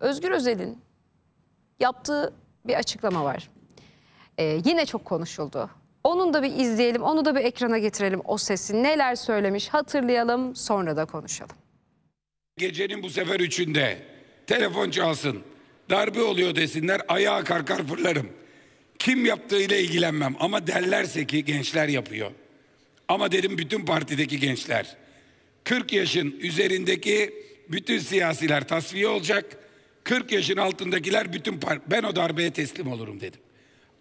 Özgür Özel'in yaptığı bir açıklama var. Ee, yine çok konuşuldu. Onun da bir izleyelim, onu da bir ekrana getirelim o sesi. Neler söylemiş hatırlayalım, sonra da konuşalım. Gecenin bu sefer üçünde telefon çalsın. Darbe oluyor desinler ayağa kalkar fırlarım. Kim yaptığıyla ilgilenmem ama derlerse ki gençler yapıyor. Ama dedim bütün partideki gençler. 40 yaşın üzerindeki bütün siyasiler tasfiye olacak. 40 yaşın altındakiler bütün par- ben o darbeye teslim olurum dedim.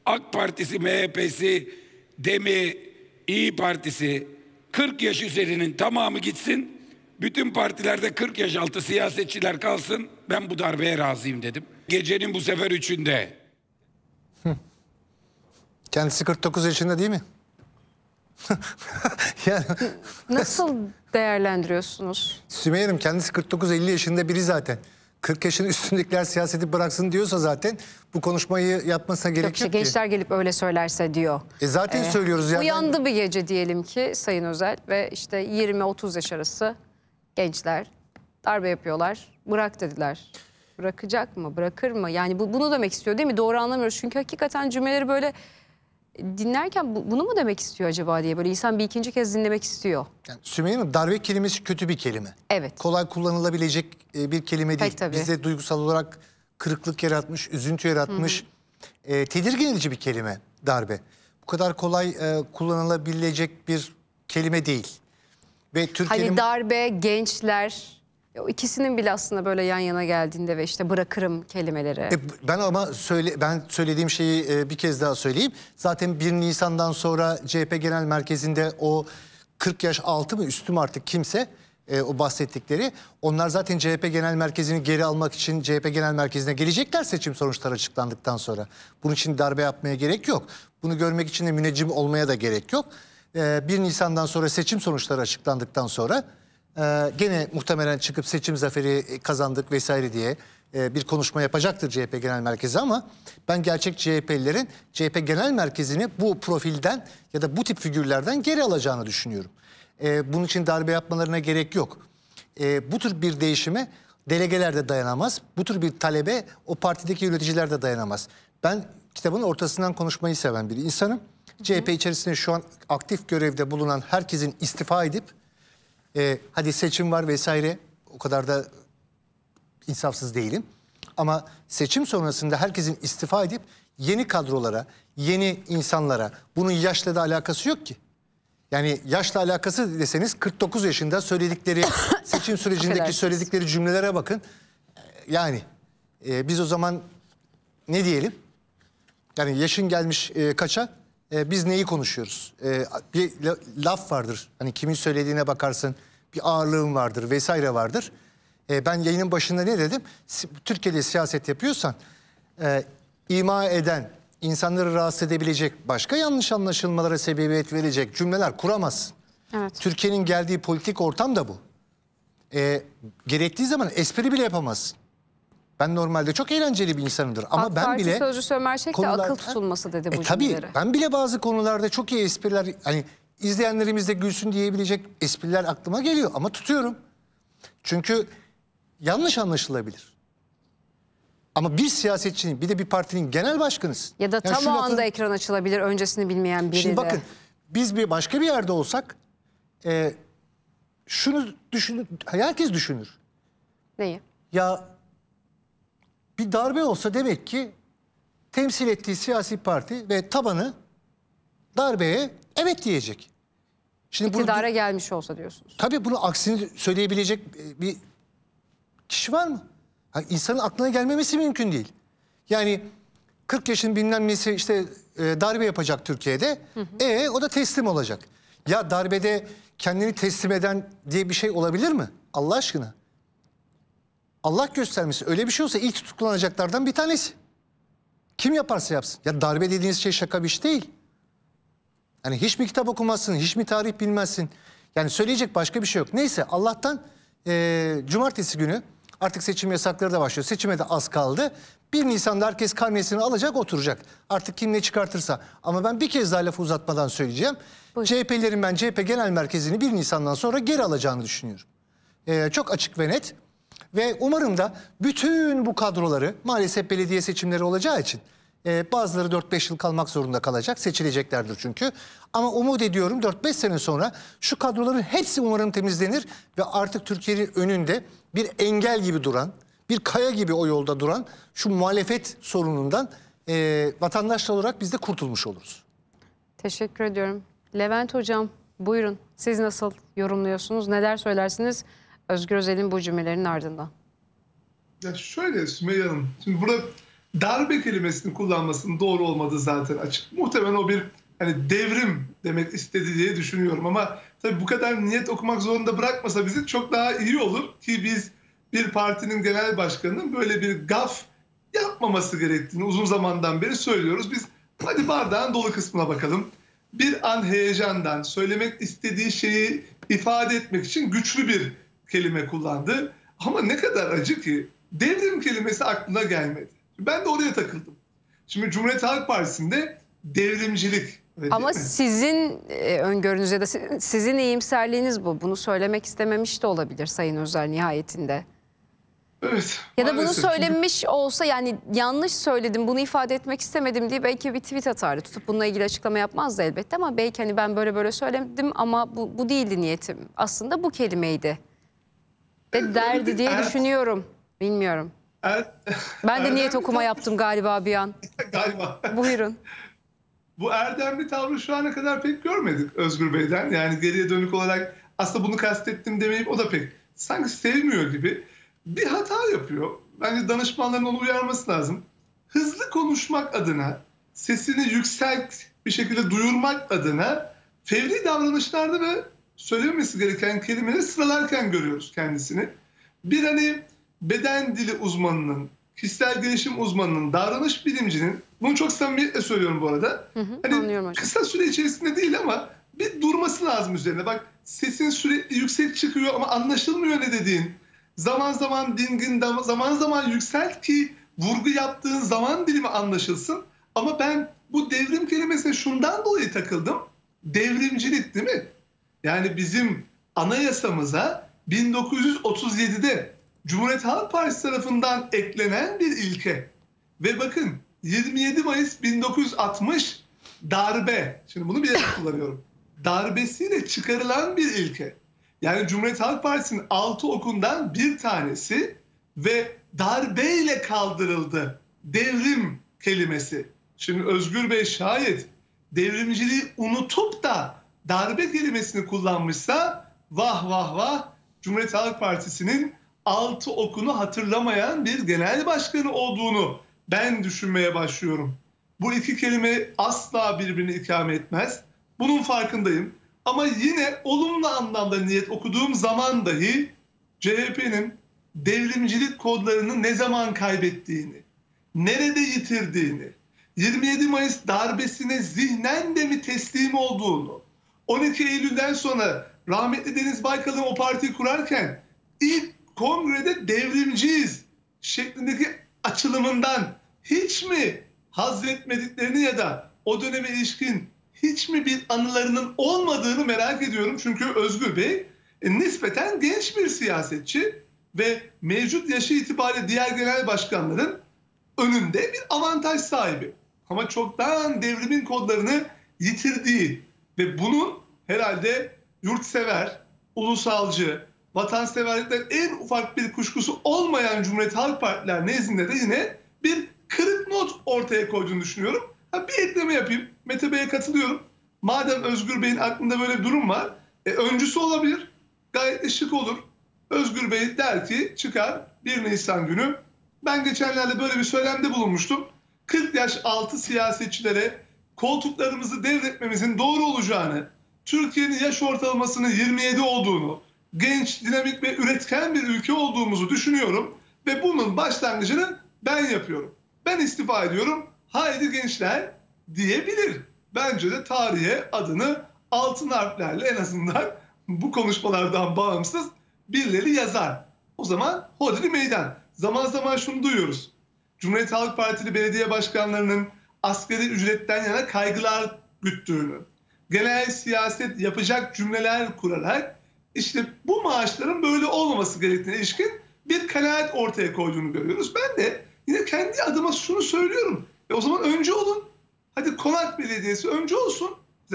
AK Partisi, MHP'si, DEM'i, İyi Partisi 40 yaş üzerinin tamamı gitsin. Bütün partilerde 40 yaş altı siyasetçiler kalsın. Ben bu darbeye razıyım dedim. Gecenin bu sefer üçünde Kendisi 49 yaşında değil mi? yani Nasıl değerlendiriyorsunuz? Sümeyye Hanım kendisi 49-50 yaşında biri zaten. 40 yaşın üstündekiler siyaseti bıraksın diyorsa zaten bu konuşmayı yapmasına gerek Yok yok, ki. gençler gelip öyle söylerse diyor. E zaten Ee, söylüyoruz yani. Uyandı bir gece diyelim ki Sayın Özel ve işte 20-30 yaş arası gençler darbe yapıyorlar. Bırak dediler. Bırakacak mı? Bırakır mı? Yani bu, bunu demek istiyor değil mi? Doğru anlamıyoruz. Çünkü hakikaten cümleleri böyle dinlerken bu- bunu mu demek istiyor acaba diye böyle insan bir ikinci kez dinlemek istiyor. Yani Sümeyye Hanım darbe kelimesi kötü bir kelime. Evet. Kolay kullanılabilecek e, bir kelime değil. Pek tabii. Bizde duygusal olarak kırıklık yaratmış, üzüntü yaratmış. E, tedirgin edici bir kelime darbe. Bu kadar kolay e, kullanılabilecek bir kelime değil. Ve Türkiye'nin... Hani darbe, gençler o ikisinin bile aslında böyle yan yana geldiğinde ve işte bırakırım kelimeleri. E, ben ama söyle ben söylediğim şeyi e, bir kez daha söyleyeyim. Zaten 1 Nisan'dan sonra CHP Genel Merkezi'nde o 40 yaş altı mı üstü mü artık kimse e, o bahsettikleri onlar zaten CHP Genel Merkezi'ni geri almak için CHP Genel Merkezi'ne gelecekler seçim sonuçları açıklandıktan sonra. Bunun için darbe yapmaya gerek yok. Bunu görmek için de müneccim olmaya da gerek yok. E, 1 Nisan'dan sonra seçim sonuçları açıklandıktan sonra ee, gene muhtemelen çıkıp seçim zaferi kazandık vesaire diye e, bir konuşma yapacaktır CHP Genel Merkezi ama ben gerçek CHP'lilerin CHP Genel Merkezi'ni bu profilden ya da bu tip figürlerden geri alacağını düşünüyorum. Ee, bunun için darbe yapmalarına gerek yok. Ee, bu tür bir değişime delegeler de dayanamaz. Bu tür bir talebe o partideki yöneticiler de dayanamaz. Ben kitabın ortasından konuşmayı seven bir insanım. CHP içerisinde şu an aktif görevde bulunan herkesin istifa edip e, hadi seçim var vesaire o kadar da insafsız değilim. Ama seçim sonrasında herkesin istifa edip yeni kadrolara, yeni insanlara bunun yaşla da alakası yok ki. Yani yaşla alakası deseniz 49 yaşında söyledikleri seçim sürecindeki söyledikleri cümlelere bakın. E, Yani e, biz o zaman ne diyelim? Yani yaşın gelmiş e, kaça? E, biz neyi konuşuyoruz? E, bir la- laf vardır. Hani kimin söylediğine bakarsın. Bir ağırlığın vardır vesaire vardır. E, ben yayının başında ne dedim? Türkiye'de siyaset yapıyorsan e, ima eden, insanları rahatsız edebilecek, başka yanlış anlaşılmalara sebebiyet verecek cümleler kuramazsın. Evet. Türkiye'nin geldiği politik ortam da bu. E, gerektiği zaman espri bile yapamazsın. Ben normalde çok eğlenceli bir insanımdır ama AK ben Parti bile sözcüsü Ömer de konular- akıl tutulması dedi bu e, tabii cümleleri. ben bile bazı konularda çok iyi espriler hani izleyenlerimiz de gülsün diyebilecek espriler aklıma geliyor ama tutuyorum. Çünkü yanlış anlaşılabilir. Ama bir siyasetçinin bir de bir partinin genel başkanısın. Ya da Yani tam o lafın- anda ekran açılabilir öncesini bilmeyen biri Şimdi de. bakın biz bir başka bir yerde olsak e, şunu düşünür, herkes düşünür. Neyi? Ya bir darbe olsa demek ki temsil ettiği siyasi parti ve tabanı darbeye evet diyecek. Şimdi bunu, İktidara gelmiş olsa diyorsunuz. tabii bunu aksini söyleyebilecek e, bir kişi var mı? Ha, insanın aklına gelmemesi mümkün değil. Yani 40 yaşın bilmem nesi işte e, darbe yapacak Türkiye'de. E o da teslim olacak. Ya darbede kendini teslim eden diye bir şey olabilir mi? Allah aşkına. Allah göstermesin. Öyle bir şey olsa ilk tutuklanacaklardan bir tanesi. Kim yaparsa yapsın. Ya darbe dediğiniz şey şaka bir şey değil. Yani hiç mi kitap okumazsın, hiç mi tarih bilmezsin. Yani söyleyecek başka bir şey yok. Neyse Allah'tan eee, cumartesi günü artık seçim yasakları da başlıyor. Seçime de az kaldı. 1 Nisan'da herkes karnesini alacak oturacak. Artık kim ne çıkartırsa. Ama ben bir kez daha lafı uzatmadan söyleyeceğim. CHP'lerin ben CHP Genel Merkezi'ni 1 Nisan'dan sonra geri alacağını düşünüyorum. Eee, çok açık ve net. Ve umarım da bütün bu kadroları maalesef belediye seçimleri olacağı için e, bazıları 4-5 yıl kalmak zorunda kalacak. Seçileceklerdir çünkü. Ama umut ediyorum 4-5 sene sonra şu kadroların hepsi umarım temizlenir ve artık Türkiye'nin önünde bir engel gibi duran, bir kaya gibi o yolda duran şu muhalefet sorunundan e, vatandaşlar olarak biz de kurtulmuş oluruz. Teşekkür ediyorum. Levent Hocam buyurun. Siz nasıl yorumluyorsunuz? Neler söylersiniz Özgür Özel'in bu cümlelerinin ardından? Ya şöyle Sümeyye Hanım, şimdi burada darbe kelimesini kullanmasının doğru olmadığı zaten açık. Muhtemelen o bir hani devrim demek istedi diye düşünüyorum ama tabii bu kadar niyet okumak zorunda bırakmasa bizi çok daha iyi olur ki biz bir partinin genel başkanının böyle bir gaf yapmaması gerektiğini uzun zamandan beri söylüyoruz. Biz hadi bardağın dolu kısmına bakalım. Bir an heyecandan söylemek istediği şeyi ifade etmek için güçlü bir kelime kullandı. Ama ne kadar acı ki devrim kelimesi aklına gelmedi. Ben de oraya takıldım. Şimdi Cumhuriyet Halk Partisi'nde devrimcilik. Ama sizin e, öngörünüz ya da si- sizin iyimserliğiniz bu. Bunu söylemek istememiş de olabilir Sayın Özel nihayetinde. Evet. Ya da bunu maalesef. Söylemiş olsa yani yanlış söyledim bunu ifade etmek istemedim diye belki bir tweet atardı. Tutup bununla ilgili açıklama yapmazdı elbette ama belki hani ben böyle böyle söyledim ama bu, bu değildi niyetim. Aslında bu kelimeydi. De derdi diye düşünüyorum. Bilmiyorum. Er- Ben de niyet okuma yaptım galiba bir an. Galiba. Buyurun. Bu erdemli tavrı şu ana kadar pek görmedik Özgür Bey'den. Yani geriye dönük olarak aslında bunu kastettim demeyip o da pek sanki sevmiyor gibi bir hata yapıyor. Bence danışmanların onu uyarması lazım. Hızlı konuşmak adına, sesini yükselt bir şekilde duyurmak adına fevri davranışlarda ve söylememesi gereken kelimeleri sıralarken görüyoruz kendisini. Bir hani beden dili uzmanının, kişisel gelişim uzmanının, davranış bilimcinin, bunu çok samimiyetle söylüyorum bu arada. hani anlıyorum hocam. kısa süre içerisinde değil ama bir durması lazım üzerine. Bak sesin sürekli yüksek çıkıyor ama anlaşılmıyor ne dediğin. Zaman zaman dingin, zaman zaman yükselt ki vurgu yaptığın zaman dilimi anlaşılsın. Ama ben bu devrim kelimesine şundan dolayı takıldım. Devrimcilik değil mi? Yani bizim anayasamıza 1937'de Cumhuriyet Halk Partisi tarafından eklenen bir ilke. Ve bakın 27 Mayıs 1960 darbe. Şimdi bunu bir kullanıyorum. Darbesiyle çıkarılan bir ilke. Yani Cumhuriyet Halk Partisi'nin altı okundan bir tanesi ve darbeyle kaldırıldı. Devrim kelimesi. Şimdi Özgür Bey şayet devrimciliği unutup da darbe kelimesini kullanmışsa vah vah vah Cumhuriyet Halk Partisi'nin altı okunu hatırlamayan bir genel başkanı olduğunu ben düşünmeye başlıyorum. Bu iki kelime asla birbirini ikame etmez. Bunun farkındayım. Ama yine olumlu anlamda niyet okuduğum zaman dahi CHP'nin devrimcilik kodlarını ne zaman kaybettiğini, nerede yitirdiğini, 27 Mayıs darbesine zihnen de mi teslim olduğunu, 12 Eylül'den sonra rahmetli Deniz Baykal'ın o partiyi kurarken ilk kongrede devrimciyiz şeklindeki açılımından hiç mi haz etmediklerini ya da o döneme ilişkin hiç mi bir anılarının olmadığını merak ediyorum. Çünkü Özgür Bey e, nispeten genç bir siyasetçi ve mevcut yaşı itibariyle diğer genel başkanların önünde bir avantaj sahibi. Ama çoktan devrimin kodlarını yitirdiği ve bunun herhalde yurtsever, ulusalcı, vatanseverlikten en ufak bir kuşkusu olmayan Cumhuriyet Halk Partiler nezdinde de yine bir kırık not ortaya koyduğunu düşünüyorum. Ha, bir ekleme yapayım. Mete Bey'e katılıyorum. Madem Özgür Bey'in aklında böyle bir durum var, e, öncüsü olabilir. Gayet de şık olur. Özgür Bey der ki çıkar 1 Nisan günü. Ben geçenlerde böyle bir söylemde bulunmuştum. 40 yaş altı siyasetçilere koltuklarımızı devretmemizin doğru olacağını, Türkiye'nin yaş ortalamasının 27 olduğunu, genç, dinamik ve üretken bir ülke olduğumuzu düşünüyorum ve bunun başlangıcını ben yapıyorum. Ben istifa ediyorum. Haydi gençler diyebilir. Bence de tarihe adını altın harflerle en azından bu konuşmalardan bağımsız birileri yazar. O zaman hodri meydan. Zaman zaman şunu duyuyoruz. Cumhuriyet Halk Partili belediye başkanlarının asgari ücretten yana kaygılar güttüğünü, genel siyaset yapacak cümleler kurarak işte bu maaşların böyle olmaması gerektiğine ilişkin bir kanaat ortaya koyduğunu görüyoruz. Ben de yine kendi adıma şunu söylüyorum. E o zaman önce olun. Hadi Konak Belediyesi önce olsun.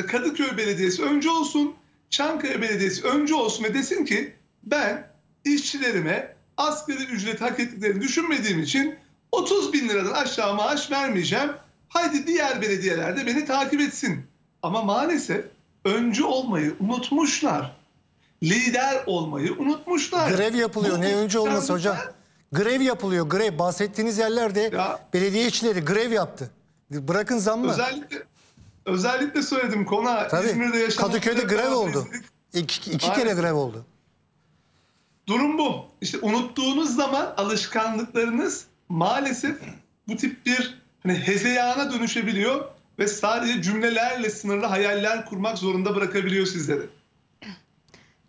Kadıköy Belediyesi önce olsun. Çankaya Belediyesi önce olsun ve desin ki ben işçilerime asgari ücret hak ettiklerini düşünmediğim için 30 bin liradan aşağı maaş vermeyeceğim. Haydi diğer belediyeler de beni takip etsin. Ama maalesef öncü olmayı unutmuşlar. Lider olmayı unutmuşlar. Grev yapılıyor. Bu Ne önce olması hocam? Grev yapılıyor. Grev. Bahsettiğiniz yerlerde Ya- belediye işçileri grev yaptı. Bırakın zammı. Özellikle özellikle söyledim konu Tabii. İzmir'de yaşanan Kadıköy'de grev oldu. İki, iki kere grev oldu. Durum bu. İşte unuttuğunuz zaman alışkanlıklarınız maalesef bu tip bir hani hezeyana dönüşebiliyor ve sadece cümlelerle sınırlı hayaller kurmak zorunda bırakabiliyor sizleri.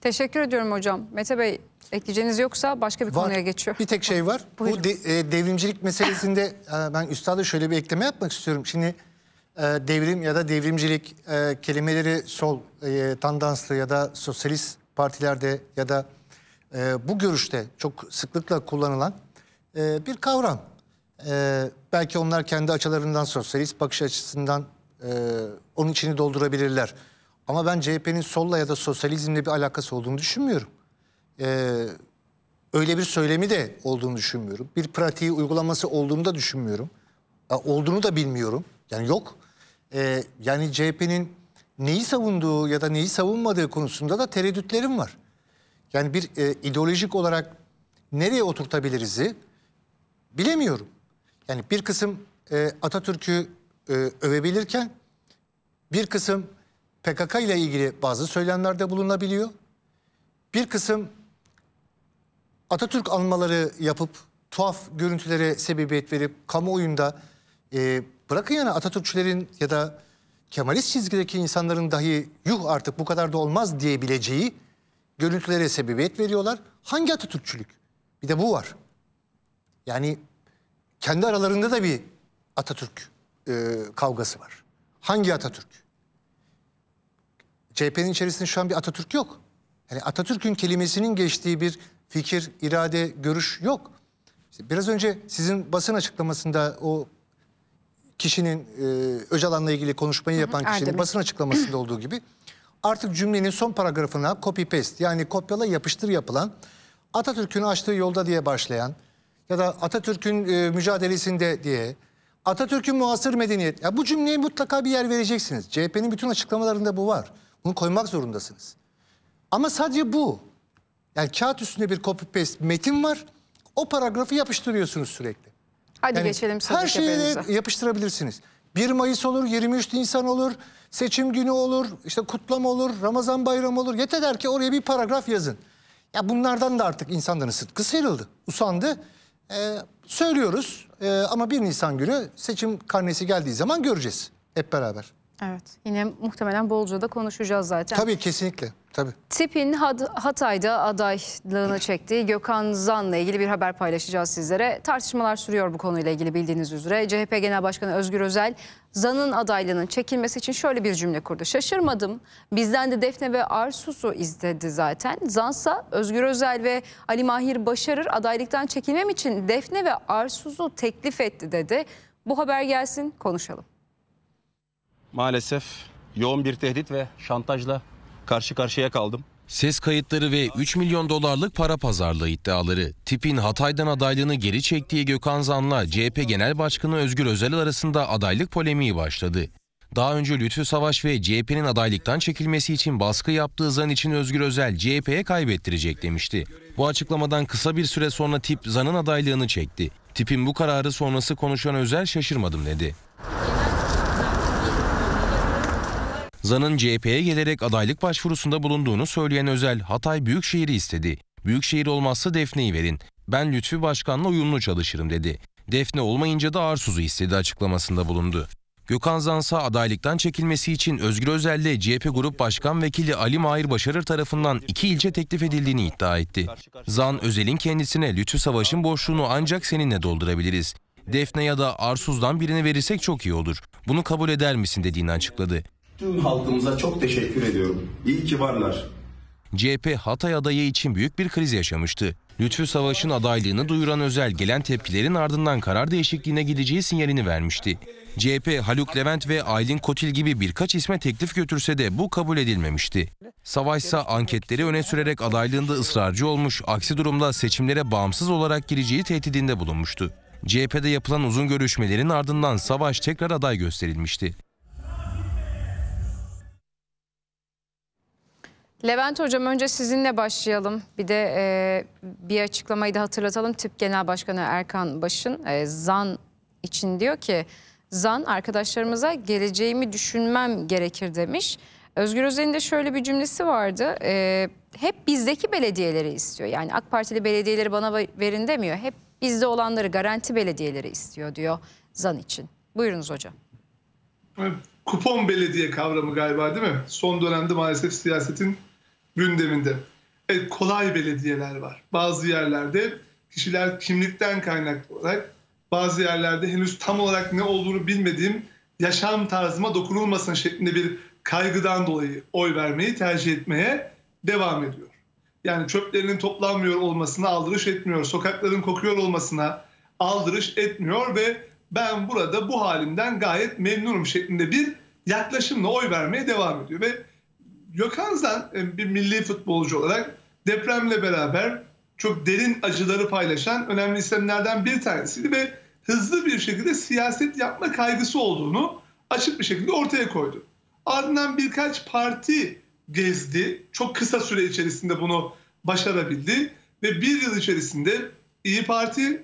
Teşekkür ediyorum hocam. Mete Bey ekleyeceğiniz yoksa başka bir Var. konuya geçiyor. Bir tek şey var. Buyurun. Bu de- e, devrimcilik meselesinde e, ben üstada şöyle bir ekleme yapmak istiyorum. Şimdi e, devrim ya da devrimcilik e, kelimeleri sol e, tandanslı ya da sosyalist partilerde ya da e, bu görüşte çok sıklıkla kullanılan e, bir kavram. E, belki onlar kendi açılarından sosyalist bakış açısından e, onun içini doldurabilirler. Ama ben CHP'nin solla ya da sosyalizmle bir alakası olduğunu düşünmüyorum. E, öyle bir söylemi de olduğunu düşünmüyorum. Bir pratiği uygulaması olduğunu da düşünmüyorum. Ya, Olduğunu da bilmiyorum. Yani yok. Ee, yani CHP'nin neyi savunduğu ya da neyi savunmadığı konusunda da tereddütlerim var. Yani bir e, ideolojik olarak nereye oturtabiliriz'i bilemiyorum. Yani bir kısım e, Atatürk'ü e, övebilirken bir kısım PKK ile ilgili bazı söylemlerde bulunabiliyor. Bir kısım Atatürk almaları yapıp tuhaf görüntülere sebebiyet verip kamuoyunda e, bırakın yani Atatürkçülerin ya da Kemalist çizgideki insanların dahi yuh artık bu kadar da olmaz diyebileceği görüntülere sebebiyet veriyorlar. Hangi Atatürkçülük? Bir de bu var. Yani kendi aralarında da bir Atatürk e, kavgası var. Hangi Atatürk? CHP'nin içerisinde şu an bir Atatürk yok. Yani Atatürk'ün kelimesinin geçtiği bir fikir, irade, görüş yok. İşte biraz önce sizin basın açıklamasında o kişinin e, Öcalan'la ilgili konuşmayı yapan kişinin Erdem'in. basın açıklamasında olduğu gibi artık cümlenin son paragrafına copy paste yani kopyala yapıştır yapılan Atatürk'ün açtığı yolda diye başlayan ya da Atatürk'ün e, mücadelesinde diye Atatürk'ün muasır medeniyet. Ya bu cümleye mutlaka bir yer vereceksiniz. CHP'nin bütün açıklamalarında bu var. Bunu koymak zorundasınız. Ama sadece bu. Yani kağıt üstünde bir copy paste metin var. O paragrafı yapıştırıyorsunuz sürekli. Hadi Yani geçelim her şeyi de yapıştırabilirsiniz. 1 Mayıs olur, 23 Nisan olur, seçim günü olur, işte kutlama olur, Ramazan bayramı olur. Yeter ki oraya bir paragraf yazın. Ya bunlardan da artık insanların sıtkı sıyrıldı, usandı. Ee, söylüyoruz ee, ama 1 Nisan günü seçim karnesi geldiği zaman göreceğiz hep beraber. Evet. Yine muhtemelen bolca da konuşacağız zaten. Tabii kesinlikle, tabii. TİP'in Hatay'da adaylığını çektiği Gökhan Zan'la ilgili bir haber paylaşacağız sizlere. Tartışmalar sürüyor bu konuyla ilgili bildiğiniz üzere. CHP Genel Başkanı Özgür Özel, Zan'ın adaylığının çekilmesi için şöyle bir cümle kurdu. Şaşırmadım. Bizden de Defne ve Arsus'u izledi zaten. Zansa Özgür Özel ve Ali Mahir Başarır adaylıktan çekilmem için Defne ve Arsus'u teklif etti dedi. Bu haber gelsin konuşalım. Maalesef yoğun bir tehdit ve şantajla karşı karşıya kaldım. Ses kayıtları ve 3 milyon dolarlık para pazarlığı iddiaları, tipin Hatay'dan adaylığını geri çektiği Gökhan Zan'la CHP Genel Başkanı Özgür Özel arasında adaylık polemiği başladı. Daha önce Lütfü Savaş ve CHP'nin adaylıktan çekilmesi için baskı yaptığı Zan için Özgür Özel CHP'ye kaybettirecek demişti. Bu açıklamadan kısa bir süre sonra tip Zan'ın adaylığını çekti. Tipin bu kararı sonrası konuşan Özel şaşırmadım dedi. Zan'ın CHP'ye gelerek adaylık başvurusunda bulunduğunu söyleyen Özel, Hatay Büyükşehir'i istedi. Büyükşehir olmazsa Defne'yi verin. Ben Lütfü Başkan'la uyumlu çalışırım dedi. Defne olmayınca da Arsuz'u istedi açıklamasında bulundu. Gökhan Zansa adaylıktan çekilmesi için Özgür Özel'le CHP Grup Başkan Vekili Ali Mahir Başarır tarafından iki ilçe teklif edildiğini iddia etti. Zan, Özel'in kendisine Lütfü Savaş'ın boşluğunu ancak seninle doldurabiliriz. Defne ya da Arsuz'dan birini verirsek çok iyi olur. Bunu kabul eder misin dediğini açıkladı. Tüm halkımıza çok teşekkür ediyorum. İyi ki varlar. CHP Hatay adayı için büyük bir kriz yaşamıştı. Lütfü Savaş'ın adaylığını duyuran Özel gelen tepkilerin ardından karar değişikliğine gideceği sinyalini vermişti. CHP, Haluk Levent ve Aylin Kotil gibi birkaç isme teklif götürse de bu kabul edilmemişti. Savaş ise anketleri öne sürerek adaylığında ısrarcı olmuş, aksi durumda seçimlere bağımsız olarak gireceği tehdidinde bulunmuştu. CHP'de yapılan uzun görüşmelerin ardından Savaş tekrar aday gösterilmişti. Levent Hocam önce sizinle başlayalım. Bir de e, bir açıklamayı da hatırlatalım. Tip Genel Başkanı Erkan Baş'ın e, ZAN için diyor ki ZAN arkadaşlarımıza geleceğimi düşünmem gerekir demiş. Özgür Özel'in de şöyle bir cümlesi vardı. E, hep bizdeki belediyeleri istiyor. Yani AK Partili belediyeleri bana verin demiyor. Hep bizde olanları garanti belediyeleri istiyor diyor ZAN için. Buyurunuz hocam. Kupon belediye kavramı galiba değil mi? Son dönemde maalesef siyasetin gündeminde. Evet, kolay belediyeler var. Bazı yerlerde kişiler kimlikten kaynaklı olarak bazı yerlerde henüz tam olarak ne olduğunu bilmediğim yaşam tarzıma dokunulmasın şeklinde bir kaygıdan dolayı oy vermeyi tercih etmeye devam ediyor. Yani çöplerinin toplanmıyor olmasına aldırış etmiyor, sokakların kokuyor olmasına aldırış etmiyor ve ben burada bu halimden gayet memnunum şeklinde bir yaklaşımla oy vermeye devam ediyor. Ve Gökhan e, bir milli futbolcu olarak depremle beraber çok derin acıları paylaşan önemli isimlerden bir tanesiydi ve hızlı bir şekilde siyaset yapma kaygısı olduğunu açık bir şekilde ortaya koydu. Ardından birkaç parti gezdi. Çok kısa süre içerisinde bunu başarabildi ve bir yıl içerisinde İyi Parti,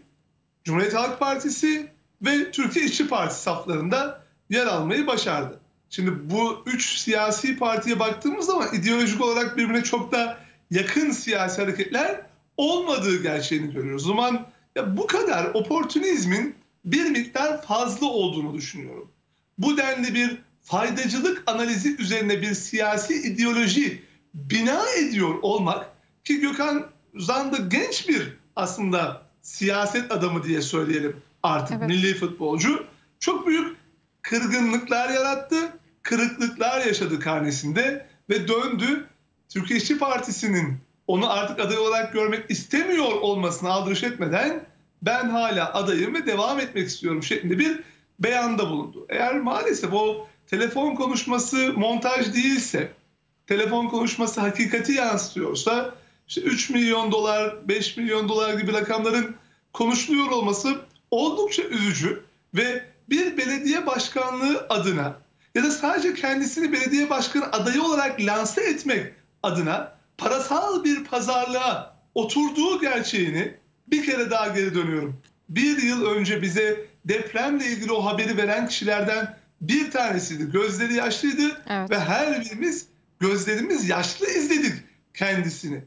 Cumhuriyet Halk Partisi ve Türkiye İşçi Partisi saflarında yer almayı başardı. Şimdi bu üç siyasi partiye baktığımız zaman ideolojik olarak birbirine çok da yakın siyasi hareketler olmadığı gerçeğini görüyoruz. O zaman ya bu kadar oportunizmin bir miktar fazla olduğunu düşünüyorum. Bu denli bir faydacılık analizi üzerine bir siyasi ideoloji bina ediyor olmak ki Gökhan Zanda genç bir aslında siyaset adamı diye söyleyelim artık Evet. milli futbolcu çok büyük kırgınlıklar yarattı, kırıklıklar yaşadı karnesinde ve döndü Türkiye İşçi Partisi'nin onu artık aday olarak görmek istemiyor olmasına aldırış etmeden ben hala adayım ve devam etmek istiyorum şeklinde bir beyanda bulundu. Eğer maalesef o telefon konuşması montaj değilse, telefon konuşması hakikati yansıtıyorsa işte 3 milyon dolar, 5 milyon dolar gibi rakamların konuşuluyor olması oldukça üzücü ve bir belediye başkanlığı adına ya da sadece kendisini belediye başkanı adayı olarak lanse etmek adına parasal bir pazarlığa oturduğu gerçeğini bir kere daha geri dönüyorum. Bir yıl önce bize depremle ilgili o haberi veren kişilerden bir tanesiydi. Gözleri yaşlıydı Evet. ve her birimiz gözlerimiz yaşlı izledik kendisini.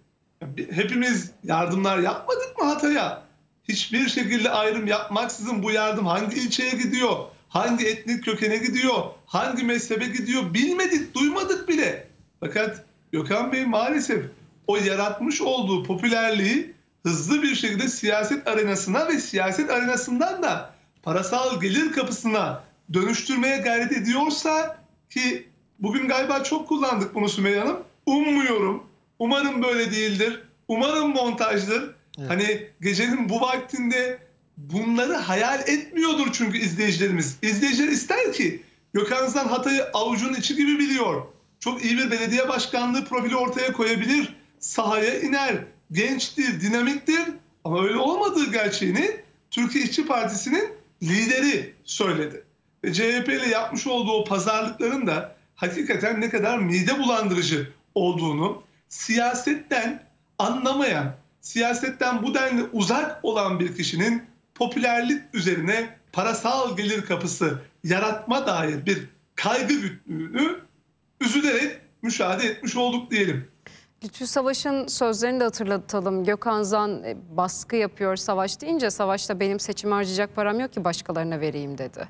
Hepimiz yardımlar yapmadık mı Hatay'a? Hiçbir şekilde ayrım yapmaksızın bu yardım hangi ilçeye gidiyor? Hangi etnik kökene gidiyor? Hangi mezhebe gidiyor? Bilmedik, duymadık bile. Fakat Gökhan Bey maalesef o yaratmış olduğu popülerliği hızlı bir şekilde siyaset arenasına ve siyaset arenasından da parasal gelir kapısına dönüştürmeye gayret ediyorsa ki bugün galiba çok kullandık bunu Sümeyye Hanım. Ummuyorum. Umarım böyle değildir. Umarım montajdır. Hani gecenin bu vaktinde bunları hayal etmiyordur çünkü izleyicilerimiz. İzleyiciler ister ki Gökhan Zan Hatay'ı avucunun içi gibi biliyor. Çok iyi bir belediye başkanlığı profili ortaya koyabilir. Sahaya iner. Gençtir, dinamiktir. Ama öyle olmadığı gerçeğini Türkiye İşçi Partisi'nin lideri söyledi. Ve CHP ile yapmış olduğu pazarlıkların da hakikaten ne kadar mide bulandırıcı olduğunu siyasetten anlamayan, siyasetten bu denli uzak olan bir kişinin popülerlik üzerine parasal gelir kapısı yaratma dair bir kaygı güttüğünü üzülerek müşahede etmiş olduk diyelim. Lütfü Savaş'ın sözlerini de hatırlatalım. Gökhan Zan e, baskı yapıyor savaş deyince savaşta benim seçim harcayacak param yok ki başkalarına vereyim dedi.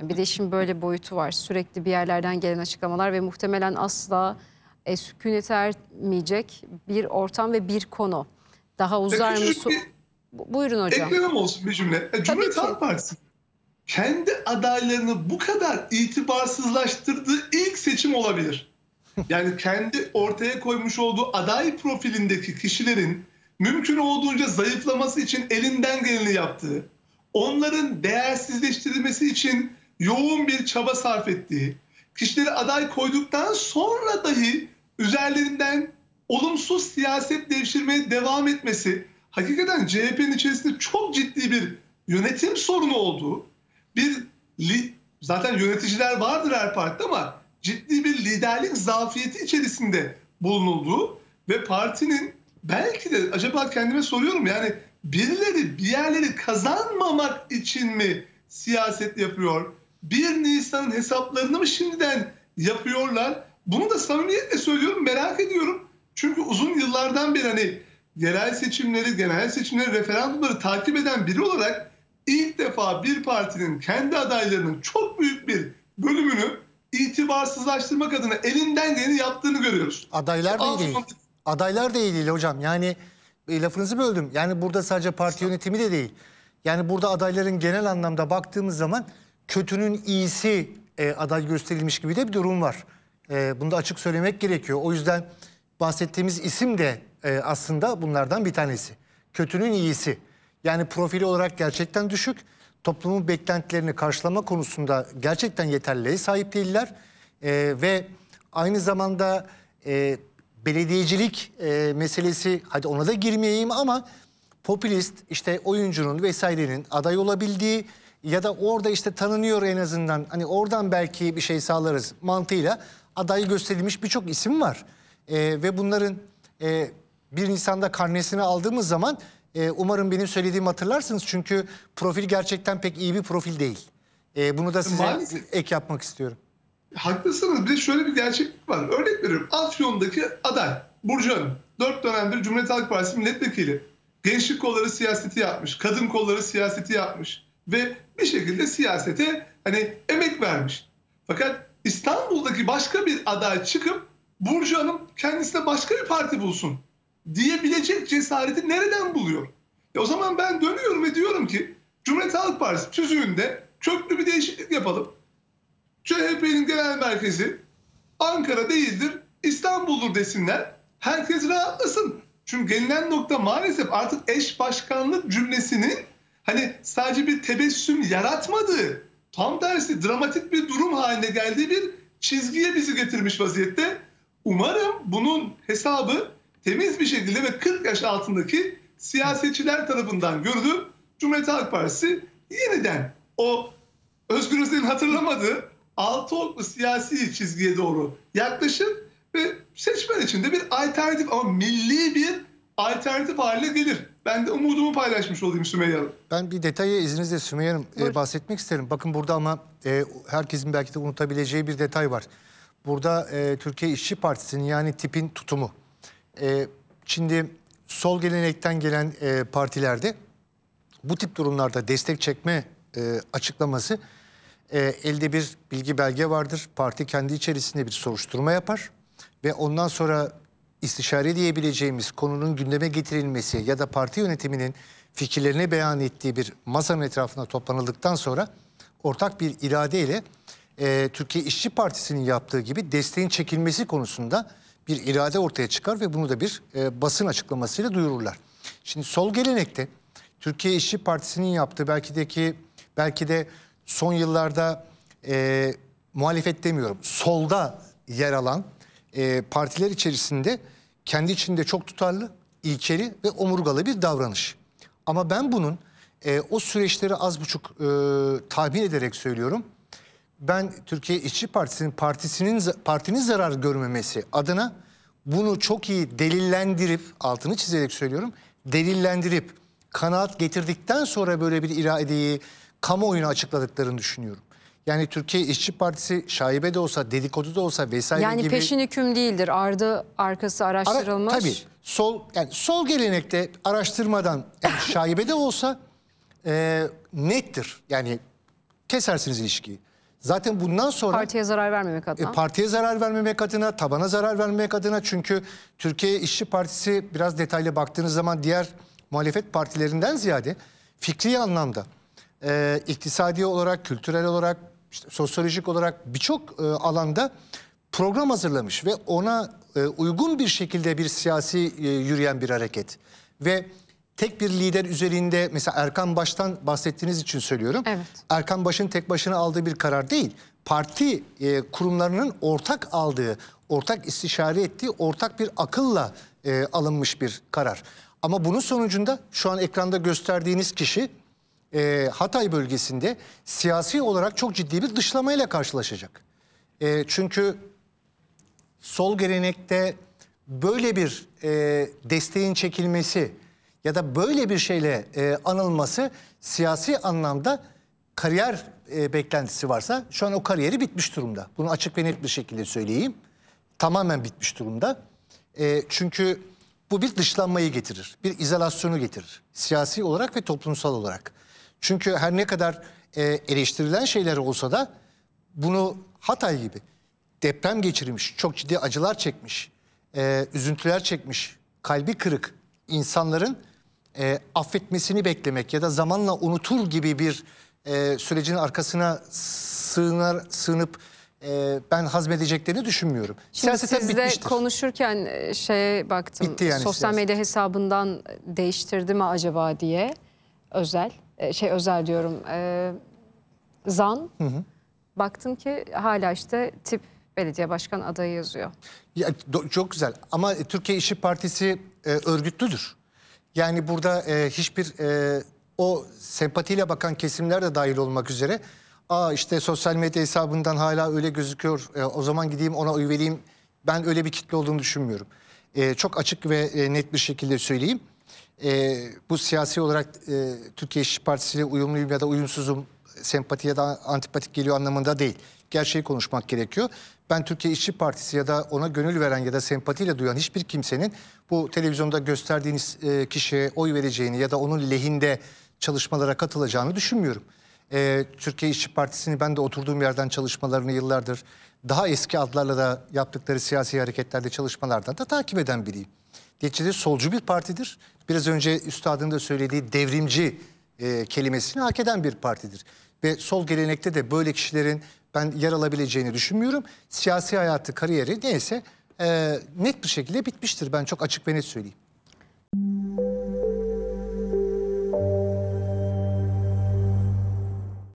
Yani bir de işin böyle boyutu var. Sürekli bir yerlerden gelen açıklamalar ve muhtemelen asla e, sükunet ermeyecek bir ortam ve bir konu. Daha uzar mı? Su- Buyurun hocam. Eklemem olsun bir cümle. E, Cumhuriyet. Halk Partisi kendi adaylarını bu kadar itibarsızlaştırdığı ilk seçim olabilir. Yani kendi ortaya koymuş olduğu aday profilindeki kişilerin mümkün olduğunca zayıflaması için elinden geleni yaptığı, onların değersizleştirilmesi için yoğun bir çaba sarf ettiği, kişileri aday koyduktan sonra dahi üzerlerinden olumsuz siyaset devşirmeye devam etmesi, hakikaten CHP'nin içerisinde çok ciddi bir yönetim sorunu olduğu, bir zaten yöneticiler vardır her partide ama ciddi bir liderlik zafiyeti içerisinde bulunulduğu ve partinin belki de acaba kendime soruyorum yani birileri bir yerleri kazanmamak için mi siyaset yapıyor? 1 Nisan'ın hesaplarını mı şimdiden yapıyorlar? Bunu da samimiyetle söylüyorum merak ediyorum. Çünkü uzun yıllardan beri hani yerel seçimleri, genel seçimleri, referandumları takip eden biri olarak ilk defa bir partinin kendi adaylarının çok büyük bir bölümünü itibarsızlaştırmak adına elinden geleni yaptığını görüyoruz. Adaylar da değil. Adaylar da iyi değil hocam. Yani e, lafınızı böldüm. Yani burada sadece parti yönetimi de değil. Yani burada adayların genel anlamda baktığımız zaman kötünün iyisi e, aday gösterilmiş gibi de bir durum var. E, bunu da açık söylemek gerekiyor. O yüzden bahsettiğimiz isim de e, aslında bunlardan bir tanesi. Kötünün iyisi. Yani profili olarak gerçekten düşük. Toplumun beklentilerini karşılama konusunda gerçekten yeterliliğe sahip değiller. E, ve aynı zamanda e, belediyecilik e, meselesi hadi ona da girmeyeyim ama popülist işte oyuncunun vesairenin aday olabildiği ya da orada işte tanınıyor en azından hani oradan belki bir şey sağlarız mantığıyla aday gösterilmiş birçok isim var. E, ve bunların e, bir Nisan'da karnesini aldığımız zaman e, umarım benim söylediğimi hatırlarsınız çünkü profil gerçekten pek iyi bir profil değil. E, bunu da size Maalesef. ek yapmak istiyorum. Haklısınız. Bir de şöyle bir gerçeklik var. Örnek veriyorum. Afyon'daki aday Burcu Hanım. Dört dönemdir Cumhuriyet Halk Partisi milletvekili. Gençlik kolları siyaseti yapmış. Kadın kolları siyaseti yapmış. Ve bir şekilde siyasete hani emek vermiş. Fakat İstanbul'daki başka bir aday çıkıp Burcu Hanım kendisine başka bir parti bulsun diyebilecek cesareti nereden buluyor? E o zaman ben dönüyorum ve diyorum ki Cumhuriyet Halk Partisi tüzüğünde köklü bir değişiklik yapalım. CHP'nin genel merkezi Ankara değildir, İstanbul'dur desinler. Herkes rahatlasın. Çünkü gelinen nokta maalesef artık eş başkanlık cümlesinin hani sadece bir tebessüm yaratmadığı, tam tersi dramatik bir durum haline geldiği bir çizgiye bizi getirmiş vaziyette. Umarım bunun hesabı temiz bir şekilde ve 40 yaş altındaki siyasetçiler tarafından görülüp Cumhuriyet Halk Partisi yeniden o Özgür Özel'in hatırlamadığı altı oklu siyasi çizgiye doğru yaklaşır ve seçmen için de bir alternatif ama milli bir alternatif haline gelir. Ben de umudumu paylaşmış olayım Sümeyye Hanım. Ben bir detayı izninizle Sümeyye Hanım e, bahsetmek isterim. Bakın burada ama e, herkesin belki de unutabileceği bir detay var. Burada e, Türkiye İşçi Partisi'nin yani tipin tutumu. E, şimdi sol gelenekten gelen e, partilerde bu tip durumlarda destek çekme e, açıklaması e, elde bir bilgi belge vardır. Parti kendi içerisinde bir soruşturma yapar ve ondan sonra istişare diyebileceğimiz konunun gündeme getirilmesi ya da parti yönetiminin fikirlerini beyan ettiği bir masanın etrafına toplanıldıktan sonra ortak bir iradeyle e, Türkiye İşçi Partisi'nin yaptığı gibi desteğin çekilmesi konusunda bir irade ortaya çıkar ve bunu da bir e, basın açıklamasıyla duyururlar. Şimdi sol gelenekte Türkiye İşçi Partisi'nin yaptığı belki de ki belki de son yıllarda e, muhalefet demiyorum solda yer alan e, partiler içerisinde kendi içinde çok tutarlı, ilkeli ve omurgalı bir davranış. Ama ben bunun e, o süreçleri az buçuk e, tahmin ederek söylüyorum. Ben Türkiye İşçi Partisi'nin partisinin partinin zarar görmemesi adına bunu çok iyi delillendirip altını çizerek söylüyorum. Delillendirip kanaat getirdikten sonra böyle bir iradeyi kamuoyuna açıkladıklarını düşünüyorum. Yani Türkiye İşçi Partisi şaibe de olsa, dedikodu da olsa vesaire Yani gibi... peşin hüküm değildir. Ardı arkası Ara- araştırılmış. tabii sol yani sol gelenekte araştırmadan yani şaibe de olsa e, nettir. Yani kesersiniz ilişkiyi. Zaten bundan sonra Partiye zarar vermemek adına. e, partiye zarar vermemek adına, tabana zarar vermemek adına çünkü Türkiye İşçi Partisi biraz detaylı baktığınız zaman diğer muhalefet partilerinden ziyade fikri anlamda, e, iktisadi olarak, kültürel olarak, işte sosyolojik olarak birçok e, alanda program hazırlamış ve ona e, uygun bir şekilde bir siyasi e, yürüyen bir hareket. Ve tek bir lider üzerinde mesela Erkan Baş'tan bahsettiğiniz için söylüyorum. Evet. Erkan Baş'ın tek başına aldığı bir karar değil. Parti e, kurumlarının ortak aldığı, ortak istişare ettiği, ortak bir akılla e, alınmış bir karar. Ama bunun sonucunda şu an ekranda gösterdiğiniz kişi e, Hatay bölgesinde siyasi olarak çok ciddi bir dışlamayla karşılaşacak. E, çünkü sol gelenekte böyle bir e, desteğin çekilmesi ya da böyle bir şeyle e, anılması siyasi anlamda kariyer e, beklentisi varsa şu an o kariyeri bitmiş durumda. Bunu açık ve net bir şekilde söyleyeyim. Tamamen bitmiş durumda. E, çünkü bu bir dışlanmayı getirir. Bir izolasyonu getirir. Siyasi olarak ve toplumsal olarak. Çünkü her ne kadar e, eleştirilen şeyler olsa da bunu Hatay gibi deprem geçirmiş, çok ciddi acılar çekmiş, e, üzüntüler çekmiş, kalbi kırık insanların e, affetmesini beklemek ya da zamanla unutur gibi bir e, sürecin arkasına sığınar, sığınıp e, ben hazmedeceklerini düşünmüyorum. Şimdi Siyaseten bitmiştir. konuşurken e, şeye baktım. Bitti yani sosyal siyaset. medya hesabından değiştirdi mi acaba diye. Özel. E, Şey özel diyorum. e, zan. Baktım ki hala işte tip belediye başkan adayı yazıyor. Ya, do- çok güzel ama e, Türkiye İşçi Partisi e, örgütlüdür. Yani burada e, hiçbir e, o sempatiyle bakan kesimler de dahil olmak üzere. Aa işte sosyal medya hesabından hala öyle gözüküyor. e, o zaman gideyim ona oy vereyim. Ben öyle bir kitle olduğunu düşünmüyorum. E, çok açık ve e, net bir şekilde söyleyeyim. E, bu siyasi olarak e, Türkiye İşçi Partisi ile uyumluyum ya da uyumsuzum, sempati ya da antipatik geliyor anlamında değil. Gerçeği konuşmak gerekiyor. Ben Türkiye İşçi Partisi ya da ona gönül veren ya da sempatiyle duyan hiçbir kimsenin bu televizyonda gösterdiğiniz e, kişiye oy vereceğini ya da onun lehinde çalışmalara katılacağını düşünmüyorum. E, Türkiye İşçi Partisi'ni ben de oturduğum yerden çalışmalarını yıllardır daha eski adlarla da yaptıkları siyasi hareketlerde çalışmalardan da takip eden biriyim. Neticede solcu bir partidir. Biraz önce üstadın da söylediği devrimci e, kelimesini hak eden bir partidir. Ve sol gelenekte de böyle kişilerin ben yer alabileceğini düşünmüyorum. Siyasi hayatı, kariyeri neyse e, net bir şekilde bitmiştir. Ben çok açık ve net söyleyeyim.